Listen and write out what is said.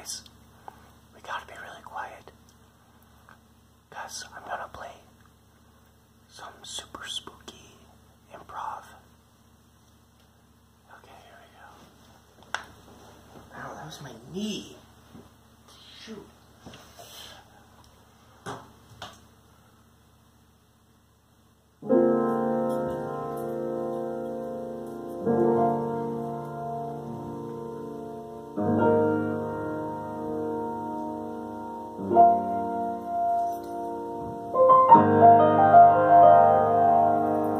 guys, we gotta be really quiet. Because I'm gonna play some super spooky improv. Okay, here we go. Ow, that was my knee. Shoot.